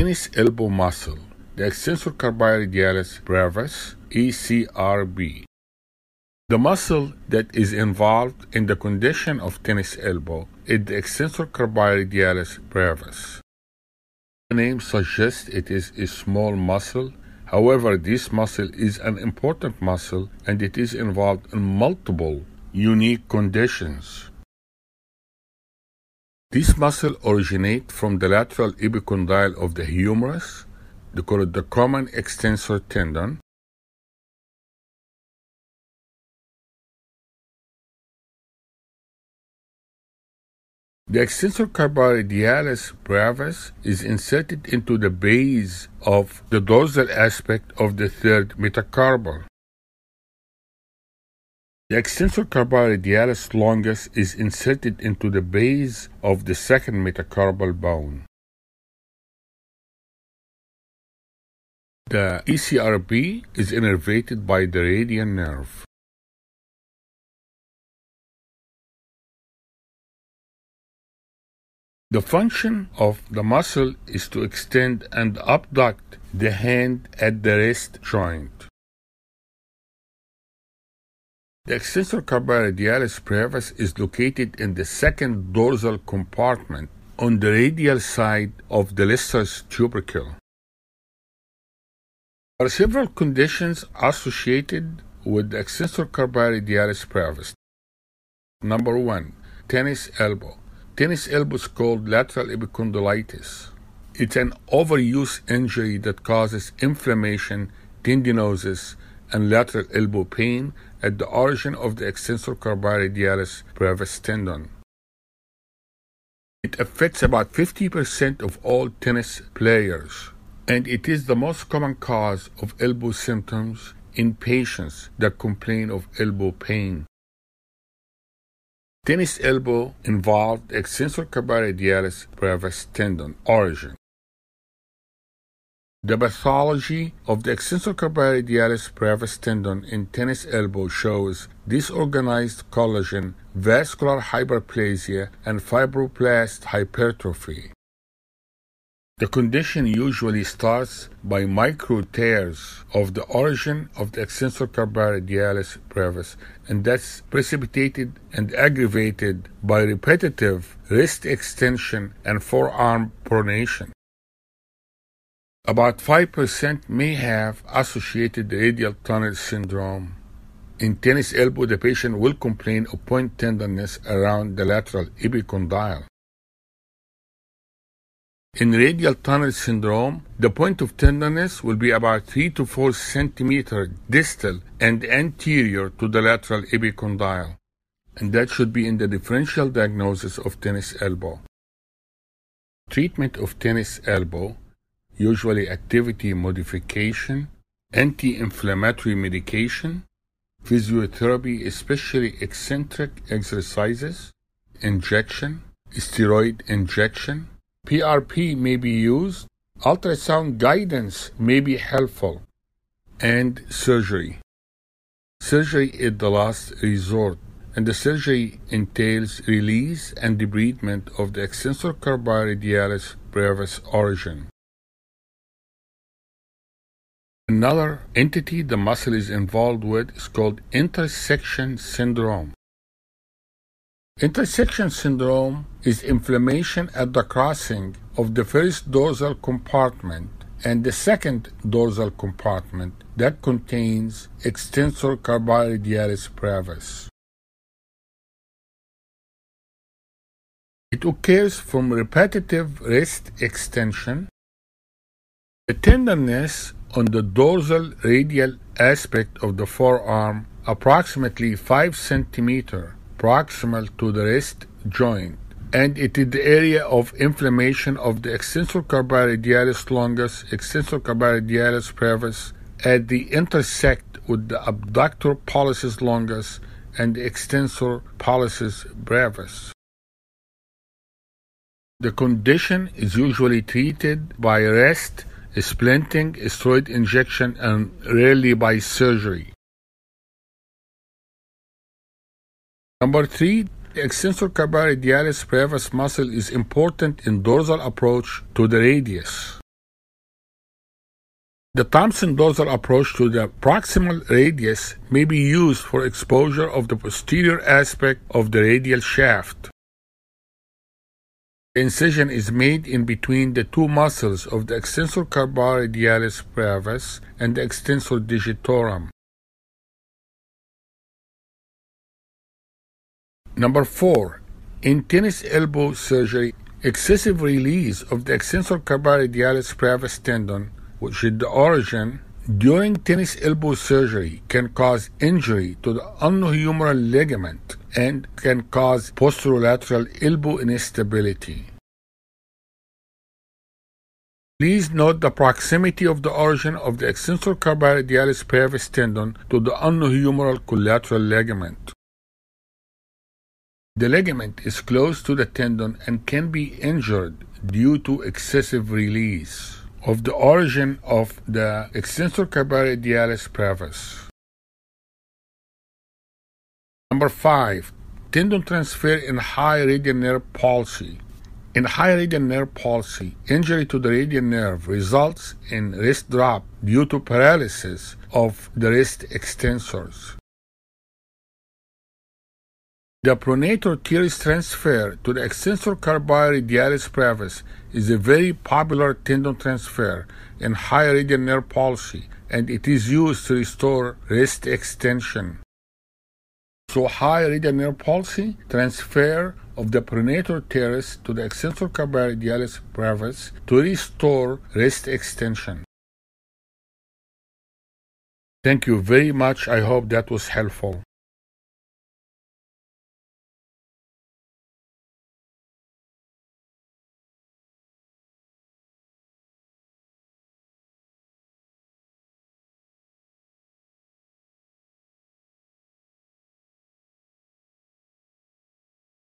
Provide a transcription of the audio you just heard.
Tennis elbow muscle, the extensor carpi brevis, ECRB. The muscle that is involved in the condition of tennis elbow is the extensor carpi brevis. The name suggests it is a small muscle. However, this muscle is an important muscle and it is involved in multiple unique conditions. This muscle originates from the lateral epicondyle of the humerus, they call it the common extensor tendon. The extensor carpi brevis is inserted into the base of the dorsal aspect of the third metacarpal. The extensor carpi longus is inserted into the base of the second metacarpal bone. The ECRB is innervated by the radial nerve. The function of the muscle is to extend and abduct the hand at the wrist joint. The extensor carpi brevis is located in the second dorsal compartment on the radial side of the Lister's tubercle. There are several conditions associated with the extensor carpi brevis. Number one, tennis elbow. Tennis elbow is called lateral epicondylitis. It's an overuse injury that causes inflammation, tendinosis, and lateral elbow pain at the origin of the extensor carpi radialis brevis tendon. It affects about 50% of all tennis players, and it is the most common cause of elbow symptoms in patients that complain of elbow pain. Tennis elbow involved extensor carpi radialis brevis tendon origin. The pathology of the extensor carpi brevis tendon in tennis elbow shows disorganized collagen, vascular hyperplasia, and fibroblast hypertrophy. The condition usually starts by micro tears of the origin of the extensor carpi brevis, and that's precipitated and aggravated by repetitive wrist extension and forearm pronation. About 5% may have associated radial tunnel syndrome. In tennis elbow, the patient will complain of point tenderness around the lateral epicondyle. In radial tunnel syndrome, the point of tenderness will be about 3 to 4 centimeter distal and anterior to the lateral epicondyle, and that should be in the differential diagnosis of tennis elbow. Treatment of tennis elbow usually activity modification, anti inflammatory medication, physiotherapy, especially eccentric exercises, injection, steroid injection, PRP may be used, ultrasound guidance may be helpful, and surgery. Surgery is the last resort, and the surgery entails release and debridement of the extensor carpi brevis origin. Another entity the muscle is involved with is called intersection syndrome. Intersection syndrome is inflammation at the crossing of the first dorsal compartment and the second dorsal compartment that contains extensor carpi brevis. It occurs from repetitive wrist extension. The tenderness on the dorsal radial aspect of the forearm approximately 5 cm proximal to the wrist joint and it is the area of inflammation of the extensor carpi longus, extensor carpi brevis at the intersect with the abductor pollicis longus and the extensor pollicis brevis. The condition is usually treated by rest splinting, steroid injection, and rarely by surgery. Number three, the extensor carpi brevis muscle is important in dorsal approach to the radius. The Thompson dorsal approach to the proximal radius may be used for exposure of the posterior aspect of the radial shaft. The incision is made in between the two muscles of the extensor carpi radialis brevis and the extensor digitorum. Number 4. In tennis elbow surgery, excessive release of the extensor carpi radialis brevis tendon which is the origin during tennis elbow surgery can cause injury to the ulnohumeral ligament and can cause posterolateral elbow instability. Please note the proximity of the origin of the extensor carpi radialis brevis tendon to the ulnohumeral collateral ligament. The ligament is close to the tendon and can be injured due to excessive release of the origin of the extensor carpi radialis brevis. Number 5. Tendon transfer in high radial nerve palsy. In high radial nerve palsy, injury to the radial nerve results in wrist drop due to paralysis of the wrist extensors. The pronator teres transfer to the extensor carpi radialis brevis is a very popular tendon transfer in high radial nerve palsy and it is used to restore wrist extension. So high nerve palsy, transfer of the pronator teres to the extensor carpi radialis brevis to restore wrist extension. Thank you very much. I hope that was helpful.